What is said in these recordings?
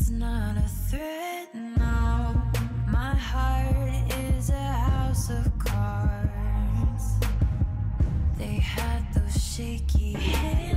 It's not a threat now. My heart is a house of cards. They had those shaky hands.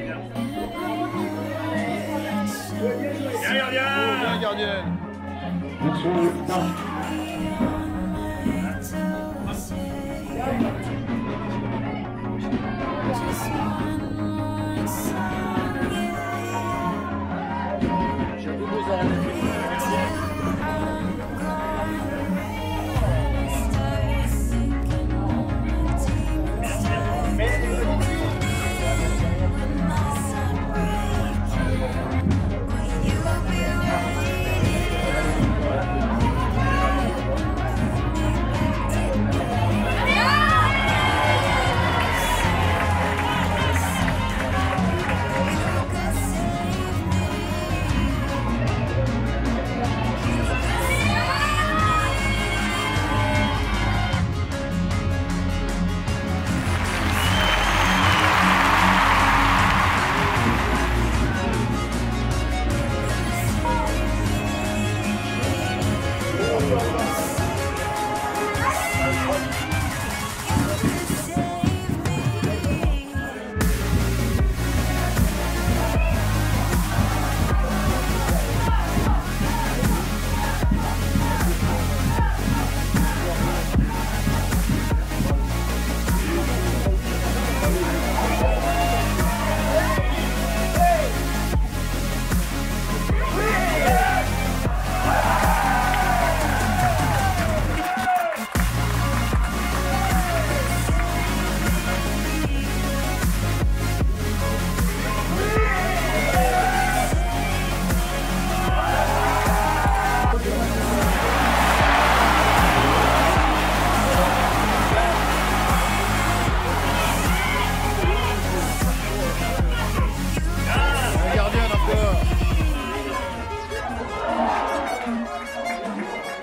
杨小姐杨小姐